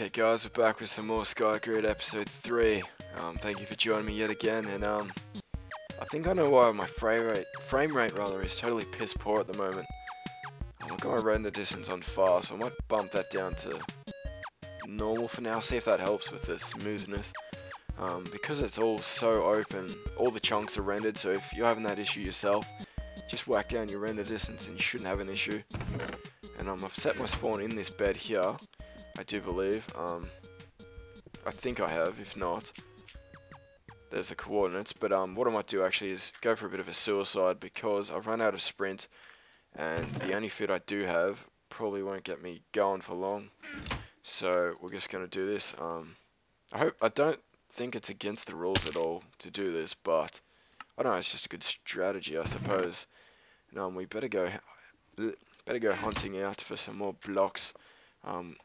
Okay guys, we're back with some more Skygrid episode 3. Um, thank you for joining me yet again, and um, I think I know why my frame rate, frame rate rather, is totally piss poor at the moment. Um, I've got my render distance on fast, so I might bump that down to normal for now, see if that helps with the smoothness. Um, because it's all so open, all the chunks are rendered, so if you're having that issue yourself, just whack down your render distance and you shouldn't have an issue. And um, I've set my spawn in this bed here, I do believe. Um, I think I have, if not. There's the coordinates, but um, what I might do actually is go for a bit of a suicide because I've run out of sprint and the only fit I do have probably won't get me going for long. So we're just going to do this. Um, I hope I don't think it's against the rules at all to do this, but I don't know. It's just a good strategy, I suppose. And um, we better go better go hunting out for some more blocks. Um,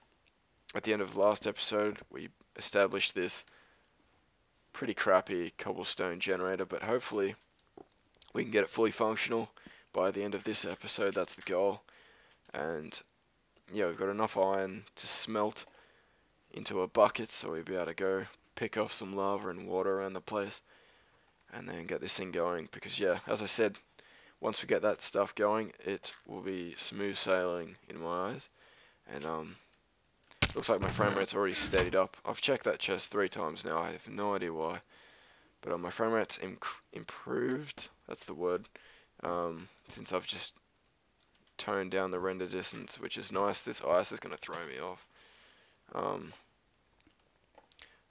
at the end of the last episode, we established this pretty crappy cobblestone generator, but hopefully we can get it fully functional by the end of this episode. That's the goal. And yeah, we've got enough iron to smelt into a bucket, so we'll be able to go pick off some lava and water around the place and then get this thing going. Because yeah, as I said, once we get that stuff going, it will be smooth sailing in my eyes. And um, Looks like my frame rate's already steadied up. I've checked that chest three times now. I have no idea why. But uh, my frame rate's improved. That's the word. Um, since I've just toned down the render distance, which is nice. This ice is going to throw me off. Um,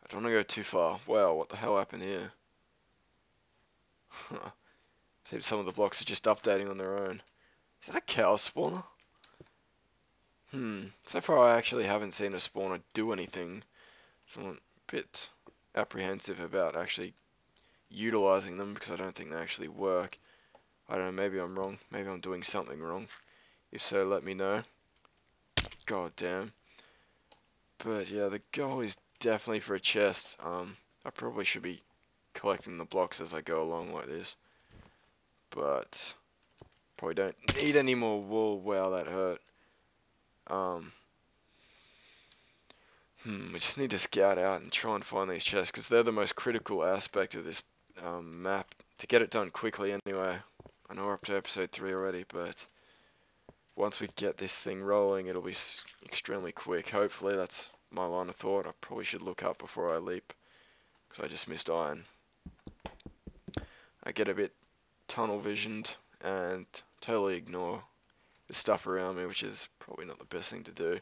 I don't want to go too far. Wow, what the hell happened here? Some of the blocks are just updating on their own. Is that a cow spawner? Hmm. So far, I actually haven't seen a spawner do anything. So I'm a bit apprehensive about actually utilizing them because I don't think they actually work. I don't know, maybe I'm wrong. Maybe I'm doing something wrong. If so, let me know. God damn. But yeah, the goal is definitely for a chest. Um, I probably should be collecting the blocks as I go along like this. But probably don't need any more wool. Wow, that hurt. Um, hmm, we just need to scout out and try and find these chests because they're the most critical aspect of this um, map. To get it done quickly anyway. I know we're up to episode 3 already, but once we get this thing rolling, it'll be extremely quick. Hopefully, that's my line of thought. I probably should look up before I leap because I just missed iron. I get a bit tunnel visioned and totally ignore the stuff around me, which is probably not the best thing to do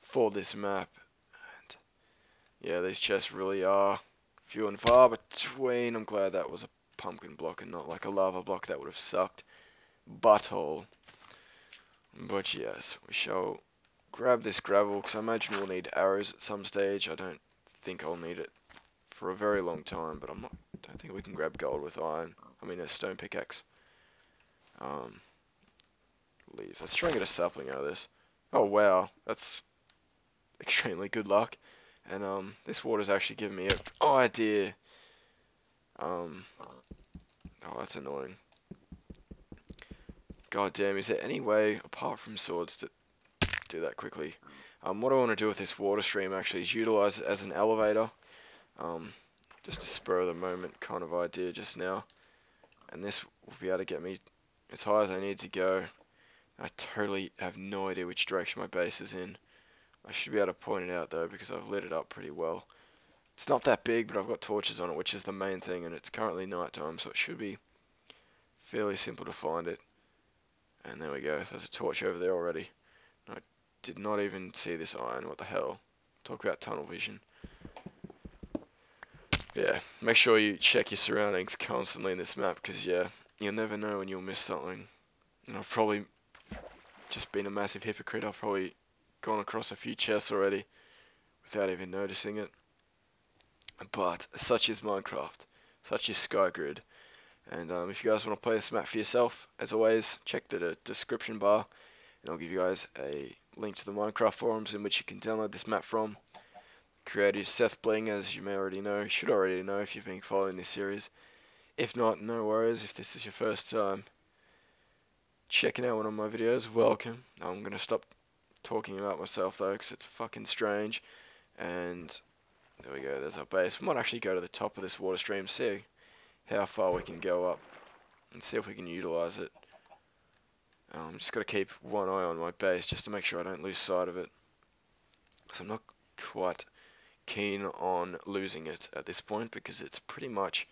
for this map. And yeah, these chests really are few and far between. I'm glad that was a pumpkin block and not like a lava block. That would have sucked. Butthole. But yes, we shall grab this gravel because I imagine we'll need arrows at some stage. I don't think I'll need it for a very long time, but I'm not. Don't think we can grab gold with iron. I mean a stone pickaxe. Um, leave. Let's try and get a sapling out of this. Oh wow, that's extremely good luck. And um, this water's actually giving me an idea. Um, oh, that's annoying. God damn, is there any way, apart from swords, to do that quickly? Um, what I want to do with this water stream actually is utilize it as an elevator. Um, just a spur of the moment kind of idea just now. And this will be able to get me as high as I need to go I totally have no idea which direction my base is in. I should be able to point it out though because I've lit it up pretty well. It's not that big but I've got torches on it which is the main thing and it's currently night time so it should be fairly simple to find it. And there we go, there's a torch over there already. I did not even see this iron, what the hell. Talk about tunnel vision. Yeah, make sure you check your surroundings constantly in this map because yeah, you'll never know when you'll miss something. And I've probably just been a massive hypocrite. I've probably gone across a few chests already without even noticing it. But such is Minecraft. Such is Skygrid. And um, if you guys want to play this map for yourself, as always, check the description bar. And I'll give you guys a link to the Minecraft forums in which you can download this map from. Creator is SethBling, as you may already know. should already know if you've been following this series. If not, no worries. If this is your first time, checking out one of my videos, welcome. I'm going to stop talking about myself though, because it's fucking strange. And there we go. There's our base. We might actually go to the top of this water stream, see how far we can go up, and see if we can utilize it. I'm um, just got to keep one eye on my base just to make sure I don't lose sight of it. So I'm not quite keen on losing it at this point because it's pretty much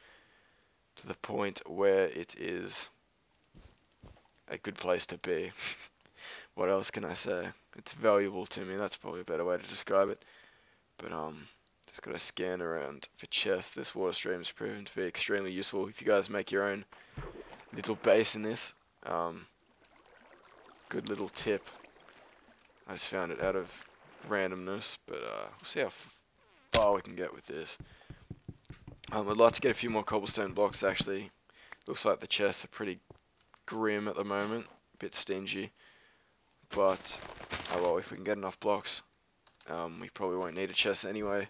to the point where it is a good place to be. what else can I say? It's valuable to me. That's probably a better way to describe it. But um, just got to scan around for chests. This water stream has proven to be extremely useful. If you guys make your own little base in this, um, good little tip. I just found it out of randomness, but uh, we'll see how far we can get with this. Um, I'd like to get a few more cobblestone blocks actually. Looks like the chests are pretty grim at the moment, a bit stingy. But, oh well, if we can get enough blocks, um, we probably won't need a chest anyway.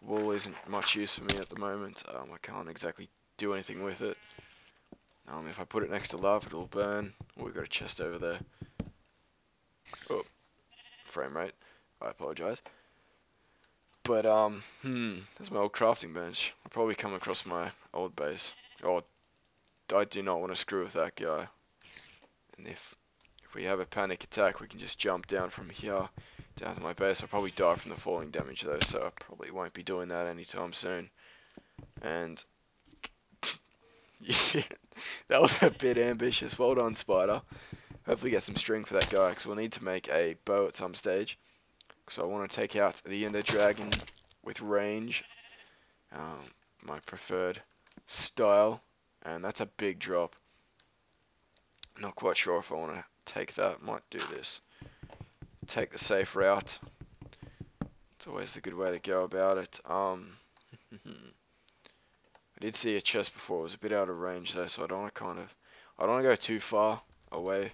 Wool isn't much use for me at the moment. Um, I can't exactly do anything with it. Um, if I put it next to lava, it'll burn. Oh, we've got a chest over there. Oh, frame rate. I apologise. But, um, hmm, there's my old crafting bench. I'll probably come across my old base. Oh, I do not want to screw with that guy. And if if we have a panic attack, we can just jump down from here down to my base. I'll probably die from the falling damage though, so I probably won't be doing that anytime soon. And you see, that was a bit ambitious. Well done, Spider. Hopefully get some string for that guy, because we'll need to make a bow at some stage. So I want to take out the Ender Dragon with range, um, my preferred style, and that's a big drop. Not quite sure if I want to take that. Might do this. Take the safe route. It's always a good way to go about it. Um, I did see a chest before. It was a bit out of range though, so I don't want to kind of, I don't want to go too far away,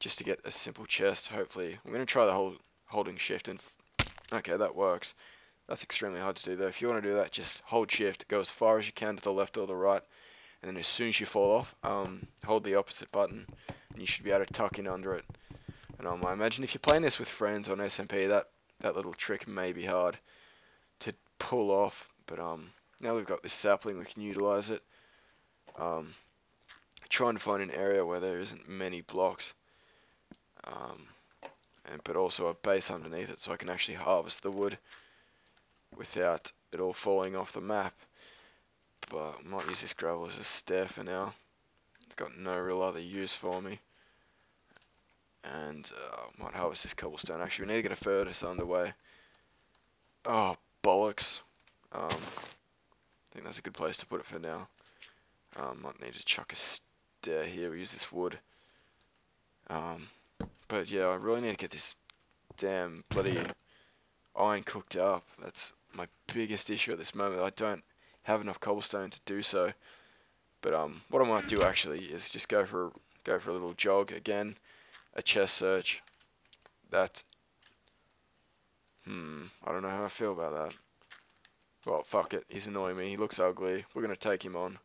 just to get a simple chest. Hopefully, I'm going to try the whole holding shift and. okay, that works. That's extremely hard to do though. If you want to do that, just hold shift, go as far as you can to the left or the right, and then as soon as you fall off, um, hold the opposite button, and you should be able to tuck in under it. And um, I imagine if you're playing this with friends on SMP, that that little trick may be hard to pull off. But um, now we've got this sapling, we can utilize it. Um, trying to find an area where there isn't many blocks, um, and but also a base underneath it, so I can actually harvest the wood without it all falling off the map. But I might use this gravel as a stair for now. It's got no real other use for me. And uh, might harvest this cobblestone. Actually, we need to get a furnace underway. Oh, bollocks. Um, I think that's a good place to put it for now. Um, might need to chuck a stair here. We use this wood. Um, but yeah, I really need to get this damn bloody iron cooked up. That's my biggest issue at this moment. I don't have enough cobblestone to do so. But um, what I might do actually is just go for go for a little jog again, a chest search. That hmm, I don't know how I feel about that. Well, fuck it, he's annoying me. He looks ugly. We're gonna take him on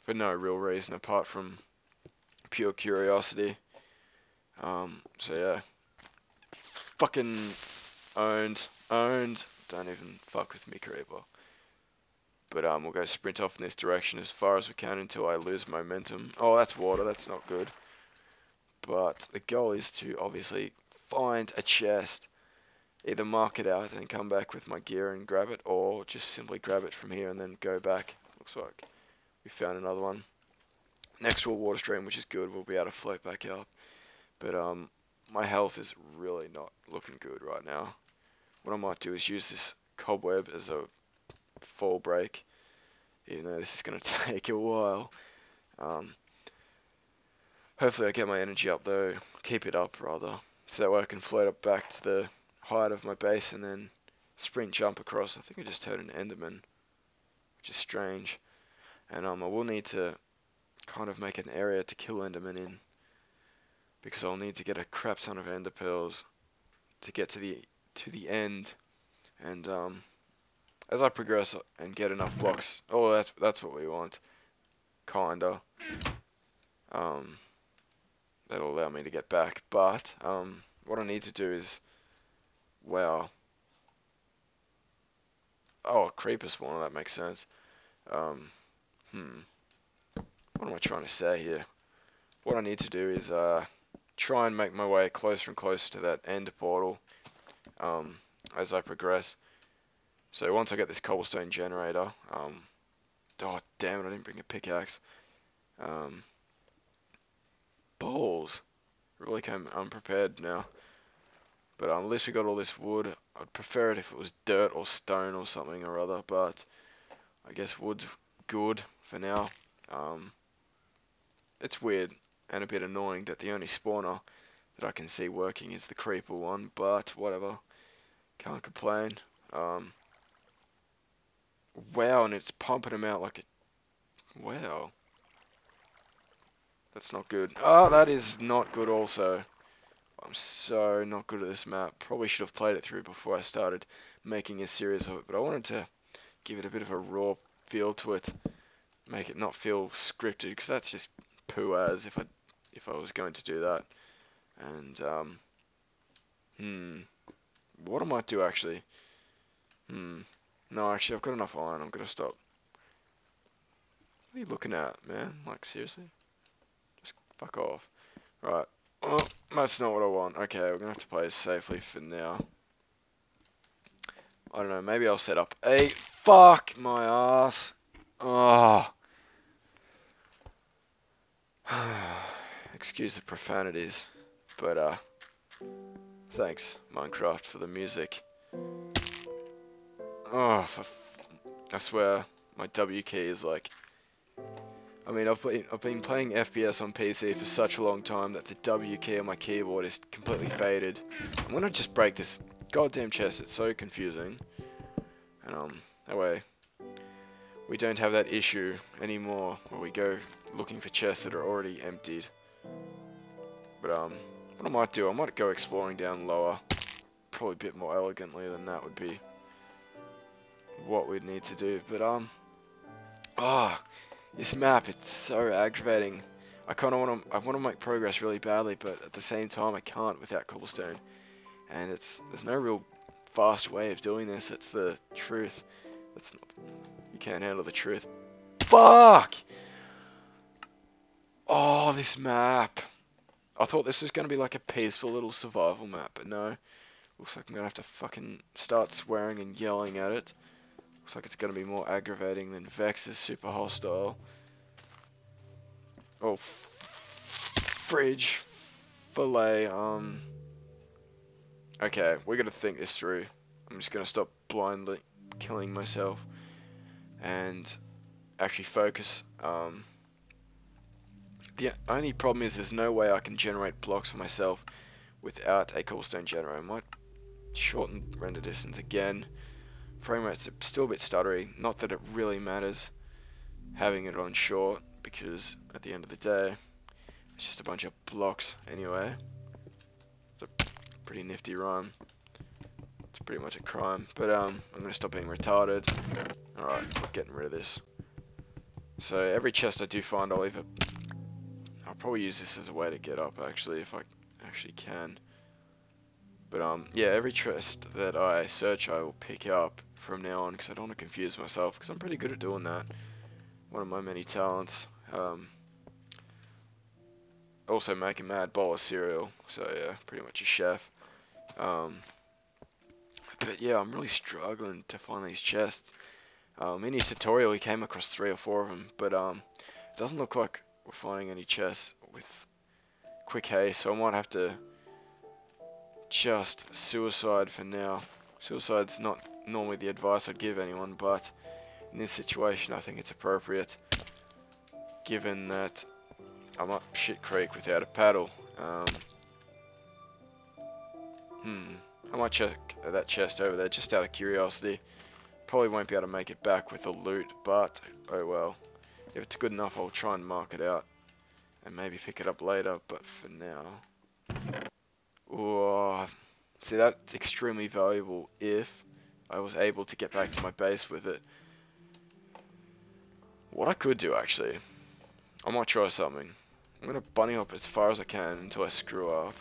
for no real reason apart from pure curiosity. Um, so yeah, fucking owned, owned. Don't even fuck with me, Creeper. But um, we'll go sprint off in this direction as far as we can until I lose momentum. Oh, that's water. That's not good. But the goal is to obviously find a chest. Either mark it out and come back with my gear and grab it, or just simply grab it from here and then go back. Looks like we found another one. Next to a water stream, which is good. We'll be able to float back up. But um, my health is really not looking good right now. What I might do is use this cobweb as a fall break, even though this is going to take a while. Um, hopefully I get my energy up though, keep it up rather, so that way I can float up back to the height of my base and then sprint jump across. I think I just heard an Enderman, which is strange. And um, I will need to kind of make an area to kill Enderman in, because I'll need to get a crap ton of Ender pearls to get to the to the end, and um, as I progress and get enough blocks, oh, that's that's what we want, kinda. Um, that'll allow me to get back, but um, what I need to do is, wow. Oh, a creeper spawner, that makes sense. Um, hmm. What am I trying to say here? What I need to do is, uh, try and make my way closer and closer to that end portal, um, as I progress. So once I get this cobblestone generator, um, oh damn it, I didn't bring a pickaxe. Um, balls. Really came unprepared now. But um, at least we got all this wood. I'd prefer it if it was dirt or stone or something or other, but I guess wood's good for now. Um, it's weird and a bit annoying that the only spawner that I can see working is the creeper one, but whatever. Can't complain. Um, wow, and it's pumping them out like a... Wow. That's not good. Oh, that is not good also. I'm so not good at this map. Probably should have played it through before I started making a series of it, but I wanted to give it a bit of a raw feel to it. Make it not feel scripted, because that's just poo as if I if I was going to do that. And, um, hmm, what am I might do actually, hmm, no, actually I've got enough iron, I'm going to stop. What are you looking at, man? Like, seriously? Just fuck off. Right. Oh, that's not what I want. Okay, we're going to have to play safely for now. I don't know, maybe I'll set up a... Fuck my ass. Oh. Excuse the profanities, but uh, thanks Minecraft for the music. Oh, I swear my W key is like. I mean, I've been I've been playing FPS on PC for such a long time that the W key on my keyboard is completely faded. I'm gonna just break this goddamn chest. It's so confusing, and um, that way we don't have that issue anymore where we go looking for chests that are already emptied. But um, what I might do, I might go exploring down lower. Probably a bit more elegantly than that would be what we'd need to do. But um, ah, oh, this map, it's so aggravating. I kind of want to, I want to make progress really badly, but at the same time, I can't without cobblestone. And it's, there's no real fast way of doing this. It's the truth. That's not, you can't handle the truth. Fuck! Oh, this map. I thought this was going to be like a peaceful little survival map, but no. Looks like I'm going to have to fucking start swearing and yelling at it. Looks like it's going to be more aggravating than Vechs's super hostile. Oh, fridge fillet. Um. Okay, we're going to think this through. I'm just going to stop blindly killing myself and actually focus. Um, the only problem is there's no way I can generate blocks for myself without a cobblestone generator. I might shorten render distance again. Frame rate's still a bit stuttery. Not that it really matters having it on short because at the end of the day it's just a bunch of blocks anyway. It's a pretty nifty rhyme. It's pretty much a crime. But um, I'm going to stop being retarded. Alright, getting rid of this. So every chest I do find I'll either I'll probably use this as a way to get up actually if I actually can. But um, yeah, every chest that I search I will pick up from now on because I don't want to confuse myself because I'm pretty good at doing that. One of my many talents. Um, also making mad bowl of cereal, so yeah, pretty much a chef. Um, but yeah, I'm really struggling to find these chests. Um, in his tutorial, he came across three or four of them, but um, it doesn't look like we're finding any chests with quick haste, so I might have to just suicide for now. Suicide's not normally the advice I'd give anyone, but in this situation I think it's appropriate, given that I'm up shit creek without a paddle. Um, hmm, I might check that chest over there just out of curiosity. Probably won't be able to make it back with the loot, but oh well. If it's good enough, I'll try and mark it out. And maybe pick it up later, but for now... Oh, see, that's extremely valuable if I was able to get back to my base with it. What I could do, actually, I might try something. I'm going to bunny hop as far as I can until I screw up.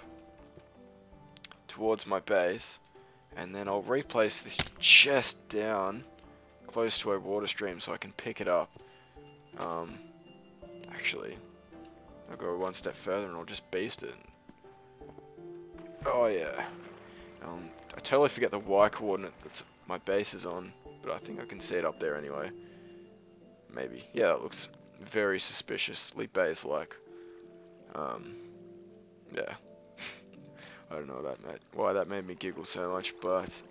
towards my base, and then I'll replace this chest down close to a water stream so I can pick it up. Um, actually, I'll go one step further and I'll just beast it. Oh yeah. Um, I totally forget the Y coordinate that my base is on, but I think I can see it up there anyway. Maybe. Yeah, that looks very suspiciously base-like. Um, yeah. I don't know that why that made me giggle so much, but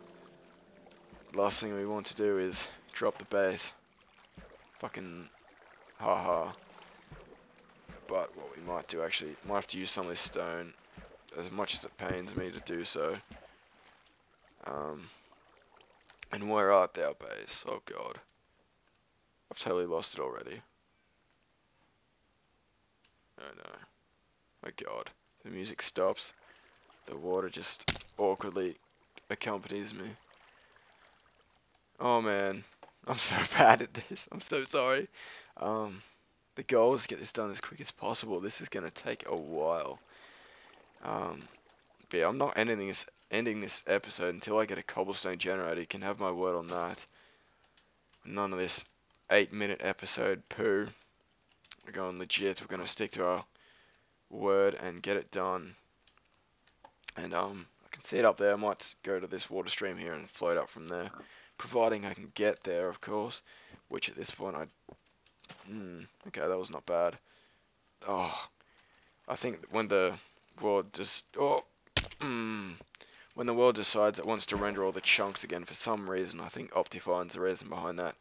last thing we want to do is drop the base. Fucking haha. But what we might do actually, might have to use some of this stone as much as it pains me to do so. Um, and where art thou, base? Oh god. I've totally lost it already. Oh no. My god. The music stops. The water just awkwardly accompanies me. Oh man. I'm so bad at this. I'm so sorry. Um, the goal is to get this done as quick as possible. This is going to take a while. Um, but yeah, I'm not ending this ending this episode until I get a cobblestone generator. You can have my word on that. None of this eight minute episode poo. We're going legit. We're going to stick to our word and get it done. And um, I can see it up there. I might go to this water stream here and float up from there, providing I can get there, of course. Which at this point I, mm, okay, that was not bad. Oh, I think when the world just oh, mm, when the world decides it wants to render all the chunks again for some reason, I think Optifine's the reason behind that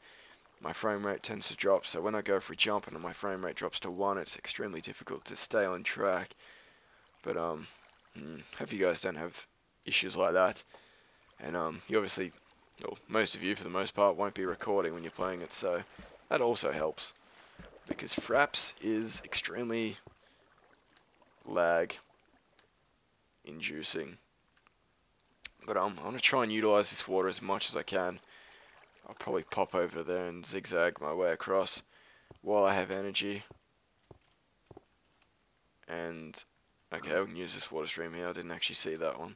my frame rate tends to drop. So when I go for a jump and my frame rate drops to 1, it's extremely difficult to stay on track. But um, mm, hope you guys don't have issues like that. And um, you obviously, well, most of you for the most part, won't be recording when you're playing it, so that also helps. Because Fraps is extremely lag inducing. But um, I'm going to try and utilize this water as much as I can. I'll probably pop over there and zigzag my way across while I have energy. And, okay, we can use this water stream here. I didn't actually see that one.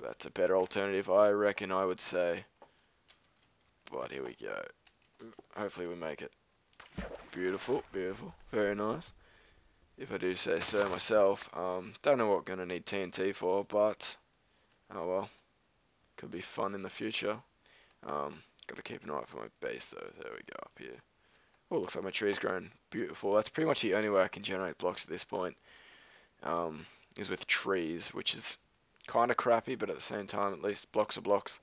That's a better alternative, I reckon I would say. But here we go. Hopefully we make it. Beautiful, beautiful, very nice. If I do say so myself. Um, don't know what I'm going to need TNT for, but, oh well. Could be fun in the future. Um, got to keep an eye out for my base though. There we go up here. Oh, looks like my tree's grown beautiful. That's pretty much the only way I can generate blocks at this point. Um, is with trees, which is kind of crappy, but at the same time, at least blocks are blocks.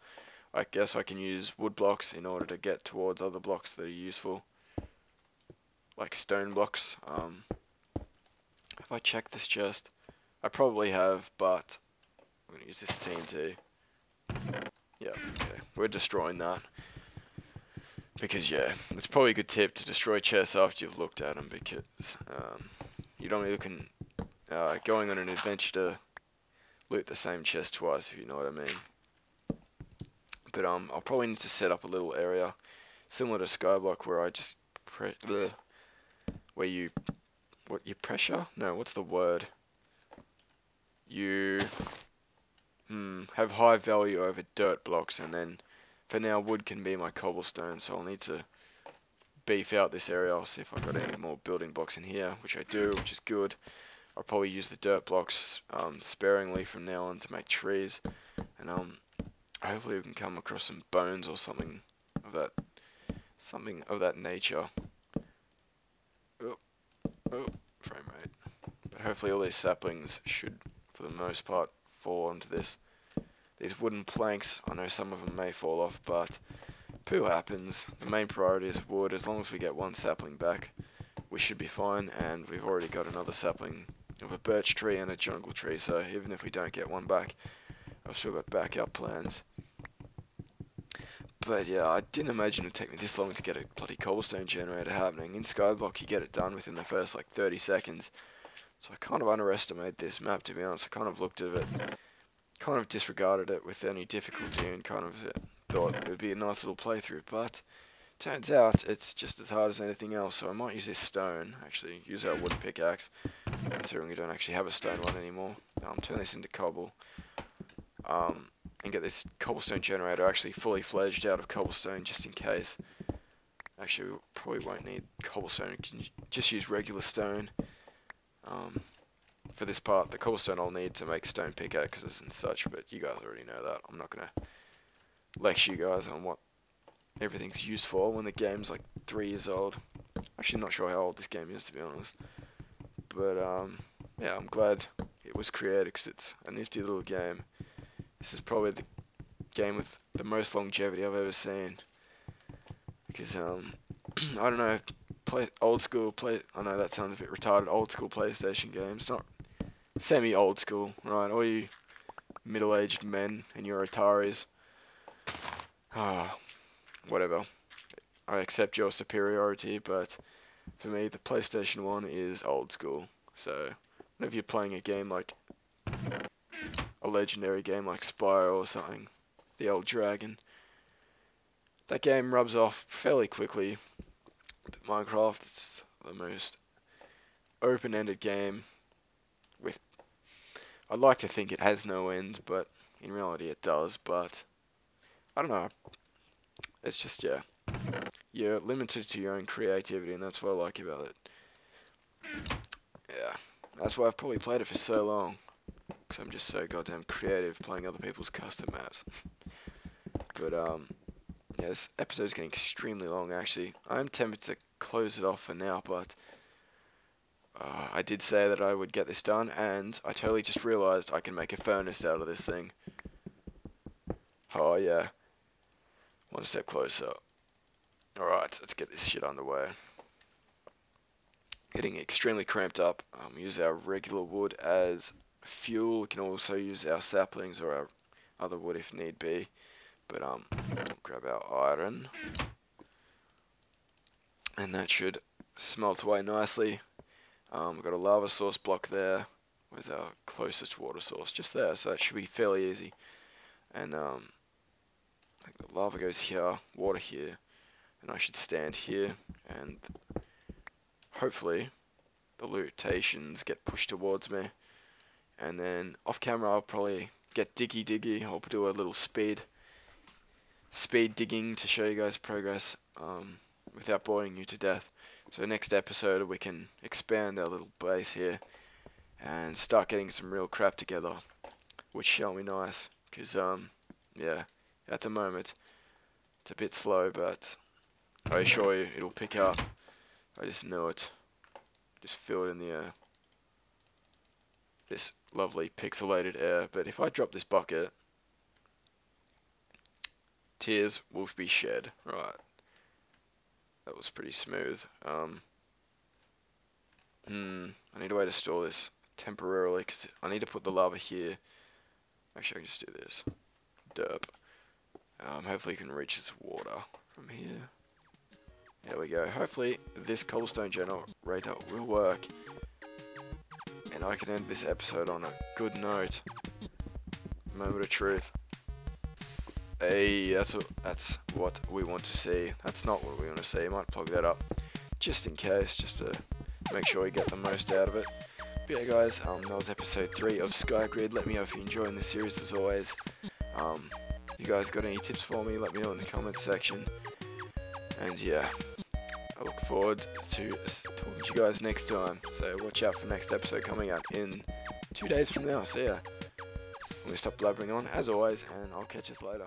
I guess I can use wood blocks in order to get towards other blocks that are useful, like stone blocks. Um, if I check this chest, I probably have, but I'm going to use this TNT. Yeah, okay. We're destroying that. Because, yeah, it's probably a good tip to destroy chests after you've looked at them because um, you don't be looking, uh, going on an adventure to loot the same chest twice, if you know what I mean. But um, I'll probably need to set up a little area similar to Skyblock where I just pre bleh, where you what you pressure? No, what's the word? You hmm, have high value over dirt blocks and then for now wood can be my cobblestone so I'll need to beef out this area. I'll see if I've got any more building blocks in here, which I do, which is good. I'll probably use the dirt blocks um, sparingly from now on to make trees and um, hopefully we can come across some bones or something of that something of that nature. Oh, oh, frame rate. But hopefully all these saplings should, for the most part, fall onto this. These wooden planks, I know some of them may fall off, but poo happens. The main priority is wood. As long as we get one sapling back, we should be fine, and we've already got another sapling of a birch tree and a jungle tree, so even if we don't get one back, I've still got backup plans. But yeah, I didn't imagine it would take me this long to get a bloody cobblestone generator happening. In Skyblock, you get it done within the first like 30 seconds. So I kind of underestimated this map, to be honest. I kind of looked at it, kind of disregarded it with any difficulty and kind of thought it would be a nice little playthrough. But turns out it's just as hard as anything else. So I might use this stone, actually, use our wood pickaxe, considering we don't actually have a stone one anymore. Um, turn this into cobble. um, and get this cobblestone generator actually fully fledged out of cobblestone just in case. Actually, we probably won't need cobblestone, just use regular stone. Um, for this part, the cobblestone I'll need to make stone pickaxes and such, but you guys already know that. I'm not going to lecture you guys on what everything's used for when the game's like three years old. Actually, not sure how old this game is, to be honest. But, um, yeah, I'm glad it was created because it's a nifty little game. This is probably the game with the most longevity I've ever seen. Because, um, I don't know, play old school play. I know that sounds a bit retarded. Old school PlayStation games, not semi old school, right? All you middle aged men and your Ataris. Ah, whatever. I accept your superiority, but for me, the PlayStation 1 is old school. So, if you're playing a game like a legendary game like Spyro or something, the old Dragon, that game rubs off fairly quickly. But Minecraft, it's the most open-ended game with I'd like to think it has no end, but in reality it does, but I don't know. It's just, yeah. You're limited to your own creativity, and that's what I like about it. Yeah. That's why I've probably played it for so long. Because I'm just so goddamn creative playing other people's custom maps. but, um, yeah, this episode's getting extremely long, actually. I'm tempted to close it off for now, but uh, I did say that I would get this done, and I totally just realized I can make a furnace out of this thing. Oh, yeah. One step closer. Alright, let's get this shit underway. Getting extremely cramped up. Um, use our regular wood as fuel. We can also use our saplings or our other wood if need be. But um, grab our iron. And that should smelt away nicely. Um, we've got a lava source block there. Where's our closest water source? Just there, so that should be fairly easy. And um, the lava goes here, water here, and I should stand here, and hopefully the lutations get pushed towards me. And then off camera I'll probably get diggy diggy, I'll do a little speed speed digging to show you guys progress um, without boring you to death. So next episode we can expand our little base here and start getting some real crap together, which shall be nice. Cause um, yeah, at the moment it's a bit slow, but I assure you it'll pick up. I just know it. Just feel it in the air. This lovely pixelated air. But if I drop this bucket, tears will be shed. Right. That was pretty smooth. Um, hmm, I need a way to store this temporarily because I need to put the lava here. Actually, I can just do this. Derp. Um, hopefully you can reach this water from here. There we go. Hopefully this cobblestone generator will work. And I can end this episode on a good note. Moment of truth. Hey, that's what, that's what we want to see. That's not what we want to see. I might plug that up just in case, just to make sure we get the most out of it. But yeah, guys, um, that was episode 3 of Skygrid. Let me know if you're enjoying the series as always. Um, you guys got any tips for me? Let me know in the comments section. And yeah, I look forward to talking to you guys next time. So watch out for next episode coming up in two days from now. So yeah, I'm going to stop blabbering on as always, and I'll catch us later.